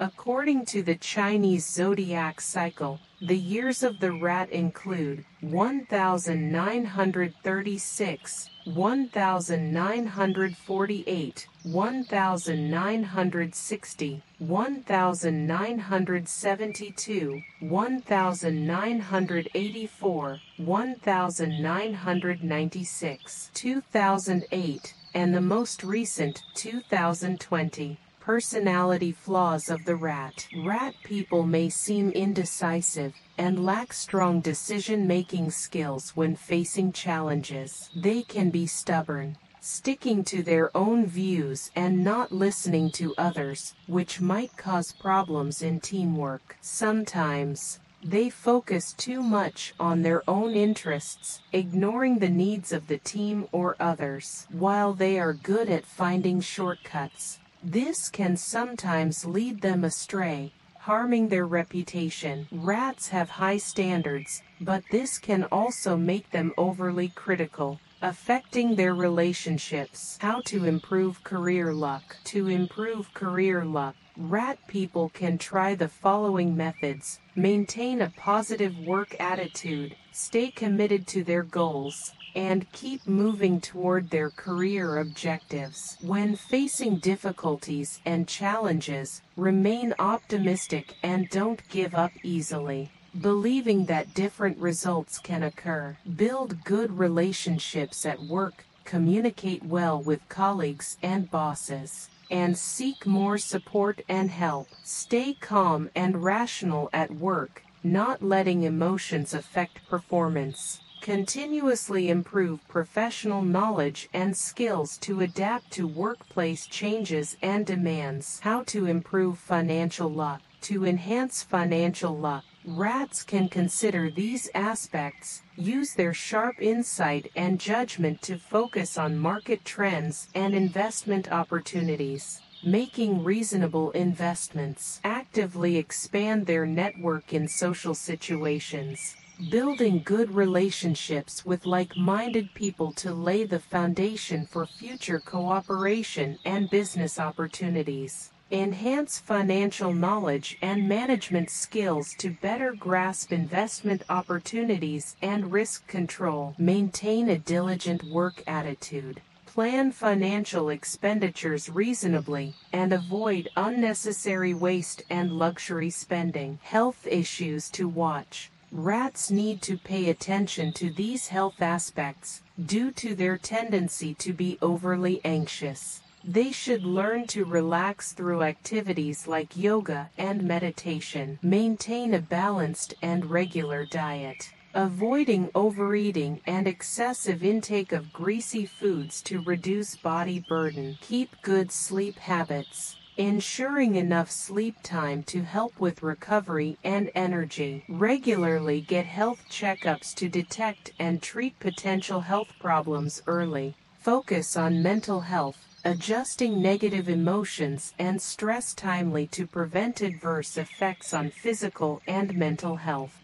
According to the Chinese zodiac cycle, the years of the rat include 1936, 1948, 1960, 1972, 1984, 1996, 2008, and the most recent 2020. Personality flaws of the rat. Rat people may seem indecisive and lack strong decision-making skills when facing challenges. They can be stubborn, sticking to their own views and not listening to others, which might cause problems in teamwork. Sometimes, they focus too much on their own interests, ignoring the needs of the team or others. While they are good at finding shortcuts, this can sometimes lead them astray, harming their reputation. Rats have high standards, but this can also make them overly critical, affecting their relationships. How to improve career luck. To improve career luck, rat people can try the following methods. Maintain a positive work attitude, stay committed to their goals, and keep moving toward their career objectives. When facing difficulties and challenges, remain optimistic and don't give up easily. Believing that different results can occur. Build good relationships at work, communicate well with colleagues and bosses and seek more support and help. Stay calm and rational at work, not letting emotions affect performance. Continuously improve professional knowledge and skills to adapt to workplace changes and demands. How to improve financial luck. To enhance financial luck, rats can consider these aspects, use their sharp insight and judgment to focus on market trends and investment opportunities making reasonable investments, actively expand their network in social situations, building good relationships with like-minded people to lay the foundation for future cooperation and business opportunities. Enhance financial knowledge and management skills to better grasp investment opportunities and risk control. Maintain a diligent work attitude. Plan financial expenditures reasonably and avoid unnecessary waste and luxury spending. Health issues to watch. Rats need to pay attention to these health aspects due to their tendency to be overly anxious. They should learn to relax through activities like yoga and meditation. Maintain a balanced and regular diet avoiding overeating and excessive intake of greasy foods to reduce body burden. Keep good sleep habits. Ensuring enough sleep time to help with recovery and energy. Regularly get health checkups to detect and treat potential health problems early. Focus on mental health, adjusting negative emotions and stress timely to prevent adverse effects on physical and mental health.